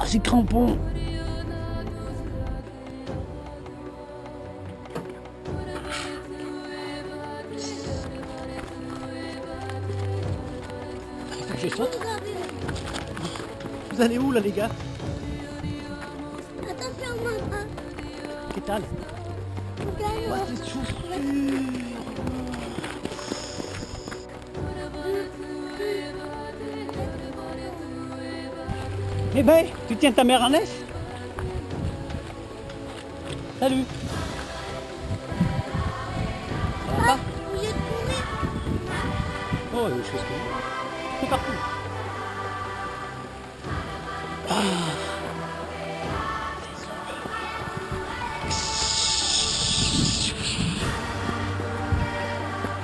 Oh, c'est crampon je saute. Vous allez où là les gars? Attention, maman. Qu'est-ce que Regarde. Eh ben, tu tiens ta mère en laisse Salut Ça va? Tombé. Oh, il y a des choses que... C'est partout Ah.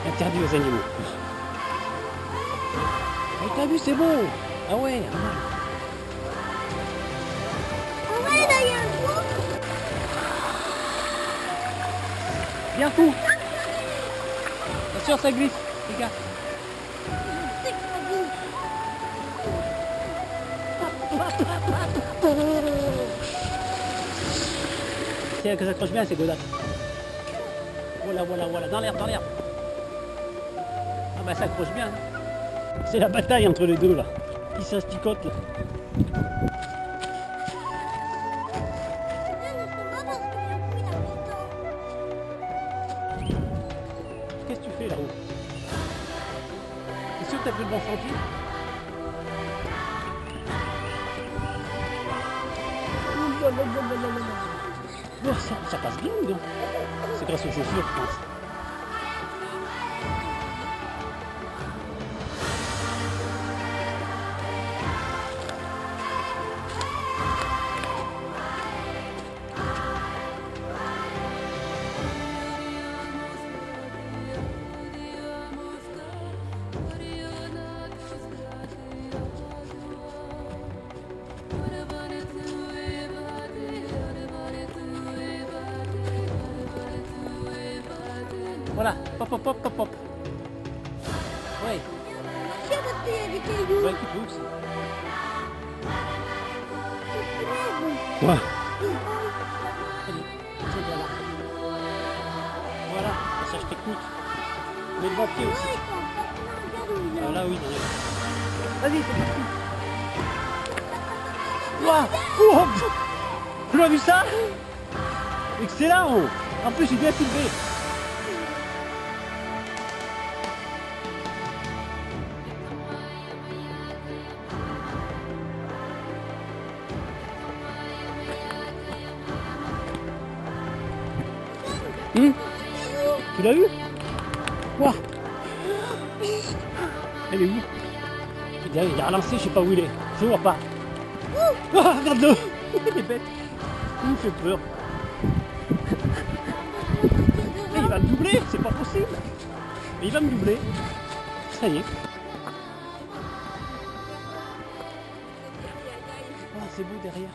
Interdit aux animaux. Oh, t'as vu, c'est beau Ah ouais, mal. Bien fou Attention, ça glisse, les gars. C'est que ça accroche bien, c'est Godard. Voilà, voilà, voilà, dans l'air, dans l'air. Ah bah ça accroche bien. hein. C'est la bataille entre les deux là. Qui s'insticotent là. C'est grâce aux chaussures, hop hop hop hop hop. Ouais, ouais, tu. Punaise. Ouais. Allez, tiens, voilà. Voilà, ça je t'écoute. Mets le bon pied aussi. Il Ah, est. là oui, Vas-y, c'est parti. Ouah Oh Tu as vu ça? Excellent En plus, j'ai bien filmé. Tu l'as eu Ouah Elle est où il a, il a relancé, je sais pas où il est. Je vois pas. Ah, regarde-le Il est bête. Il me fait peur. Il va me doubler, c'est pas possible. Il va me doubler. Ça y est. Ah, c'est beau derrière.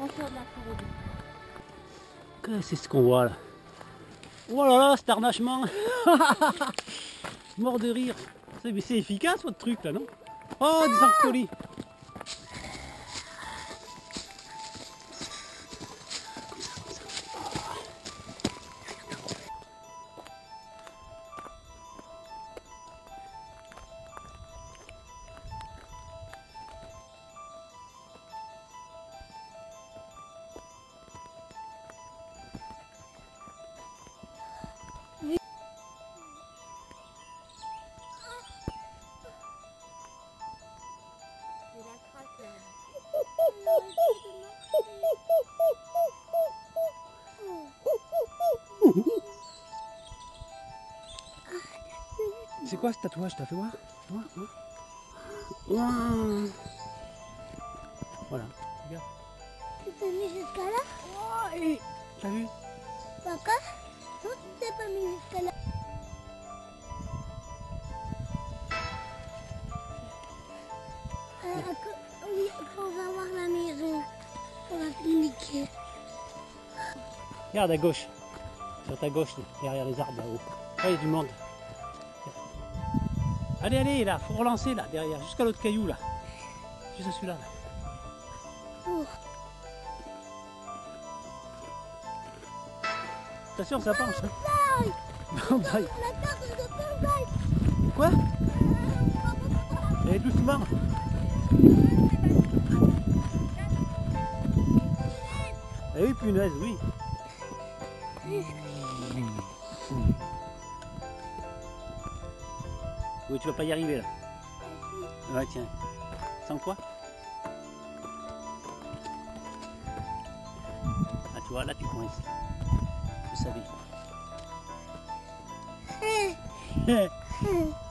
On c'est ce qu'on voit là. Oh là là, cet harnachement. Mort de rire. C'est efficace votre truc là, non? Oh, des encolis quoi ce tatouage T'as fait voir. Ouah. Voilà, regarde. Tu t'es mis jusqu'à là Oh, et- T'as vu? Papa Non, tu t'es pas mis jusqu'à là. Euh, oui, on va voir la maison, on va cliniquer. Regarde à gauche. Sur ta gauche, derrière les arbres là-haut. Là, il y a du monde. Allez, allez, là, faut relancer là, derrière, jusqu'à l'autre caillou là. plus à celui-là. là. Attention, ça penche. Hein? Quoi? Eh, doucement. Eh oui, punaise, oui. Oui, tu vas pas y arriver là. Ouais, tiens. Sans quoi Ah, tu vois, là tu coinces. Je savais.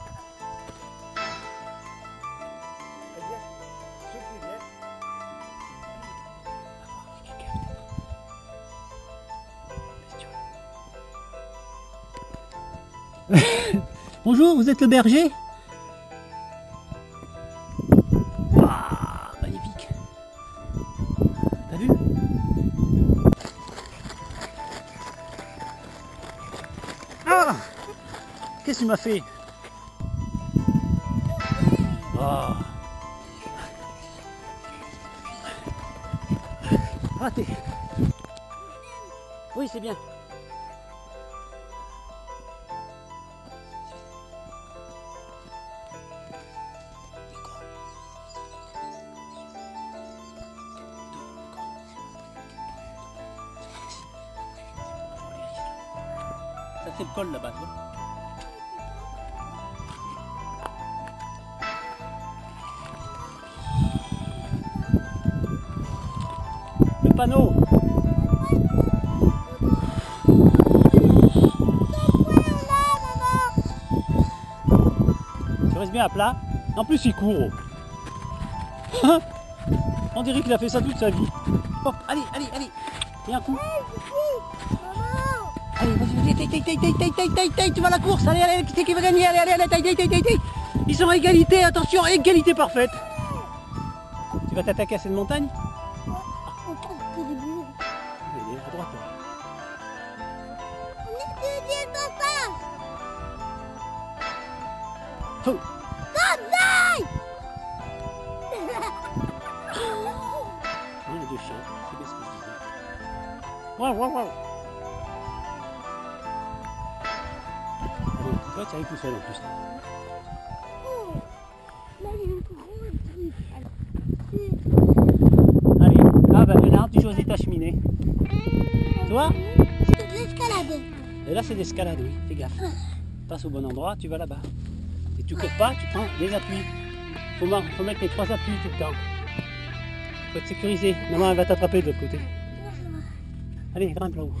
Bonjour, vous êtes le berger Waouh, magnifique. T'as vu Ah Qu'est-ce que tu m'as fait Oh. Raté. Oui, c'est bien. C'est le col là-bas. Le panneau Tu restes bien à plat. En plus il court. Hein On dirait qu'il a fait ça toute sa vie. Hop, allez, allez, allez. Et un coup. Allez, vas-y, vas-y, taille, taille, taille, taille, taille, taille, taille, tu vas à la course, allez, allez, qui c'est qui va gagner, allez, allez, allez, taille, taille, taille, taille. Ils sont à égalité, attention, égalité parfaite. Tu vas t'attaquer à cette montagne? Est à droite. là. Oh. Hein, les deux chiens, c'est bien ce que je disais. Waouh, waouh, waouh. Toi, tu arrives tout seul en plus. Allez, ah bah là, tu choisis ta cheminée. Tu vois C'est de l'escalade. Et là, c'est l'escalade, oui, fais gaffe. Passe au bon endroit, tu vas là-bas. Et tu cours pas, tu prends les appuis. Faut, faut mettre les trois appuis tout le temps. Faut être sécurisé. Maman, elle va t'attraper de l'autre côté. Allez, grimpe là-haut.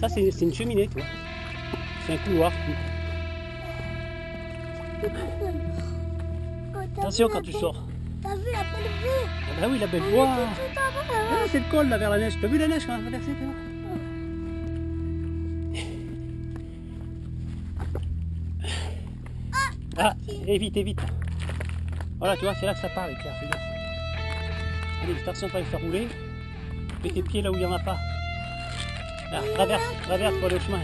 Ça, c'est une cheminée, tu vois. C'est un couloir. Attention quand tu sors. T'as vu la belle vue Ah bah oui, la belle Elle voie. Ah, c'est le col là vers la neige. T'as vu la neige quand voir Ah, évite, évite. Voilà, tu vois, c'est là que ça part, gaffe. Allez, attention, pas les faire rouler. Mets tes pieds là où il n'y en a pas. Traverse, traverse pour le chemin.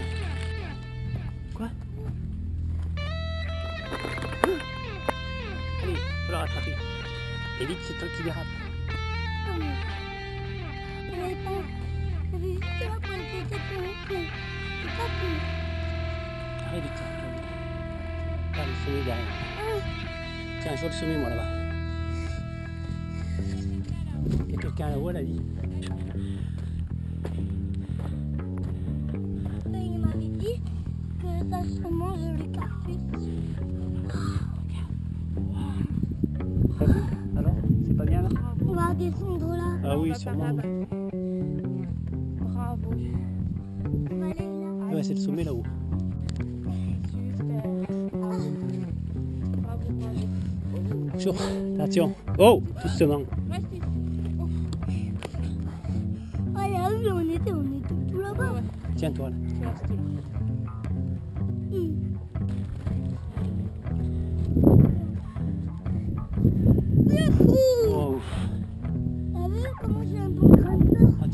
Essayer de courir. C'est pas tout. Arrête de tirer. Ah, le sommet derrière. Tiens, je vois le sommet moi là-bas. Quelqu'un là-haut, elle a dit. Il m'avait dit que ça se mange le cactus. Descendre là. Ah oui, sûrement. Bravo. On va aller là. Ouais, c'est le sommet là-haut. Super. Bravo. Attention. Oh, doucement.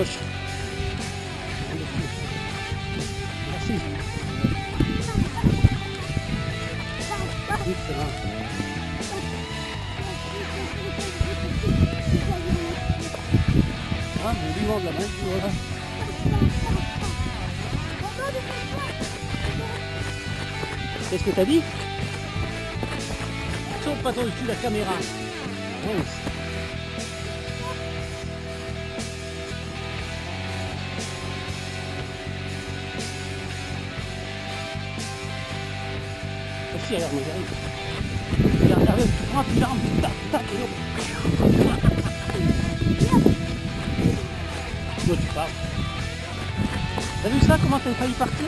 Merci. Ah, voilà. Qu'est-ce que t'as dit? Saute pas au-dessus de la caméra. Moi j'arrive. Regarde, tac, tac, et tu pars. T'as vu ça, comment t'as failli partir?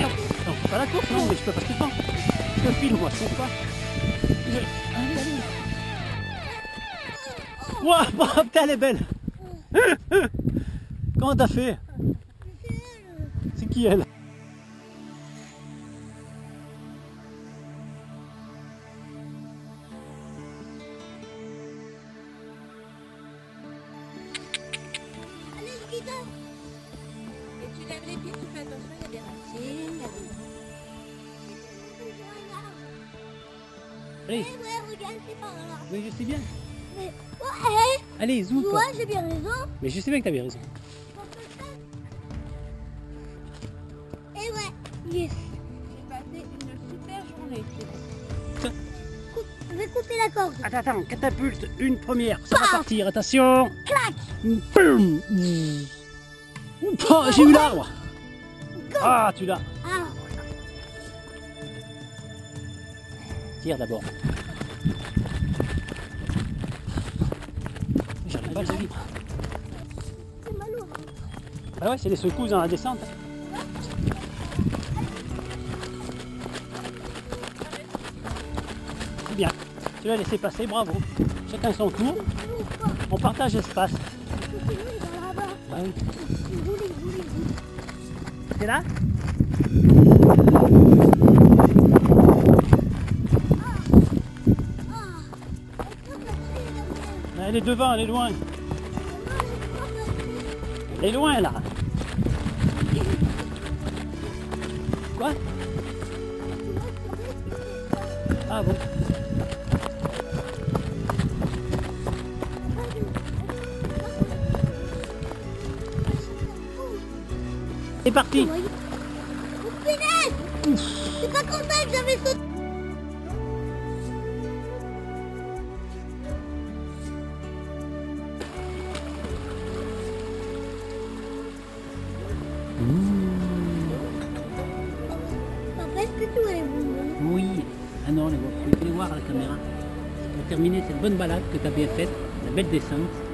Non, c'est pas la course, non, mais je peux pas skipper. Je file, moi, je cours pas. Je- Allez, allez. Ouah, bah, putain, elle est belle. Comment t'as fait? C'est qui elle? Tu lèves les pieds, tu fais attention, il y a des racines, il y a des... Allez, Eh ouais, regarde, c'est par là. oui, je sais bien. Mais, ouais, Allez, zoom vois, j'ai bien raison. Mais je sais bien que t'avais raison. Eh ouais, yes. J'ai passé une super journée. Je vais couper la corde. Attends, attends, catapulte, une première. Ça va partir, attention. Clac. Boum. Oh, j'ai eu l'arbre. Ah, tu l'as. Ah, Tire d'abord. J'arrive pas suivre. c'est. Ah ouais, c'est les secousses dans la descente. C'est bien. Tu l'as laissé passer, bravo. Chacun son tour. On partage l'espace. Là-bas. Ah oui. T'es là Elle est devant, elle est loin. Elle est loin là. Quoi? Ah bon C'est parti T'es pas content que j'avais sauté Oui. Ah non, les voir. Il faut les voir à la caméra. Pour terminer cette bonne balade que tu as bien faite, la belle descente.